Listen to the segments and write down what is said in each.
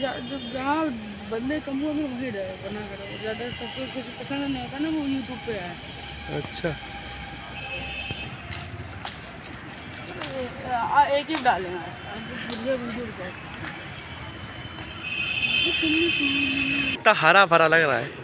जा- जब जहाँ बंदे कम होंगे वही रहे बना करो ज़्यादा सबको कुछ पसंद नहीं आता ना वो यूट्यूब पे है। अच्छा। आ- एक ही डालेंगे इतना हरा भरा लग रहा है।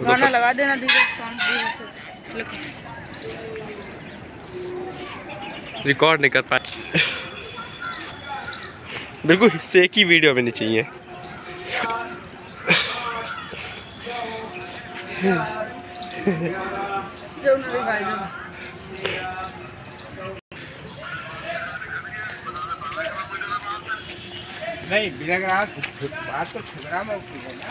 गाना लगा देना है लिखो। रिकॉर्ड नहीं कर पाए। बिल्कुल से की वीडियो बननी चाहिए। नहीं बिना बात तो खुदरा में होती है ना।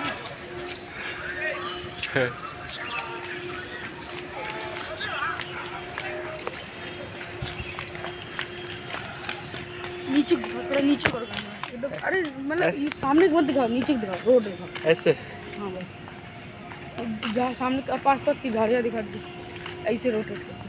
नीचे थोड़ा नीचे करो एकदम अरे मतलब सामने मत दिखाओ नीचे दिखाओ रोड दिखाओ। ऐसे। हाँ बस। जहाँ सामने का पास पास की झाड़ियाँ दिखा दी। ऐसे रोटेट करो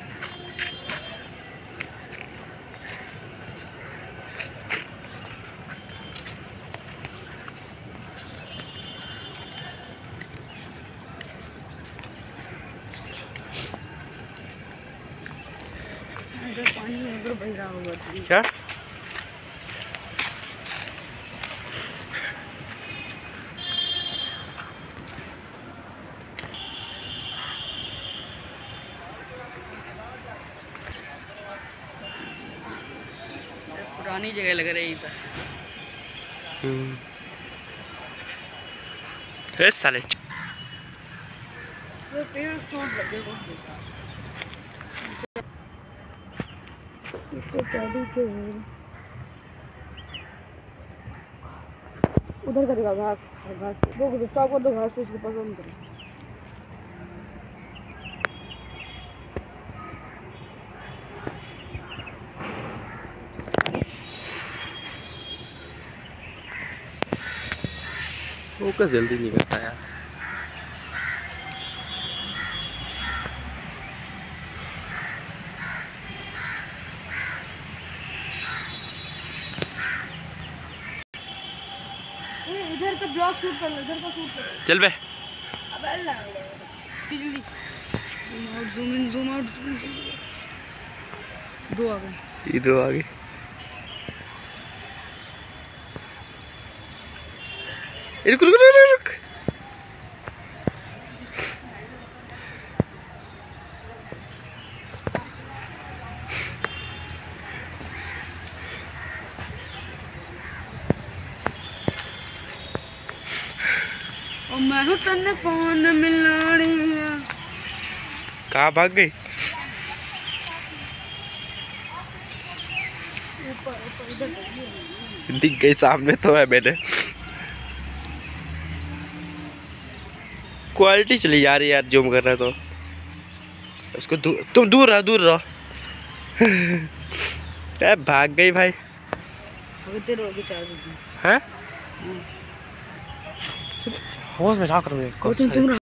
इधर रहा होगा क्या? पुरानी जगह लग रही है हम्म। साले पेड़ चोट लगे बहुत बेकार इसको चाबी के उधर करेगा घास घास। दो स्टॉप कर दो, घास तो इसको पसंद करो। फोकस जल्दी नहीं करता यार। इधर का ब्लॉक शूट कर लो इधर का शूट कर चल बे। अबे जल्दी। Zoom out zoom in zoom out zoom दो आ गए। इधर आ रुक रुक रुक रुक, रुक। और मैं हूँ तन्ने फ़ोन मिलानी है कहाँ भाग गई। दिख गई सामने तो है मैंने क्वालिटी चली जा रही है यार जूम कर रहा तो। उसको दूर तुम दूर रहो दूर रहो। ए भाग गई भाई। बजे। हैं। होश में जाकर तुम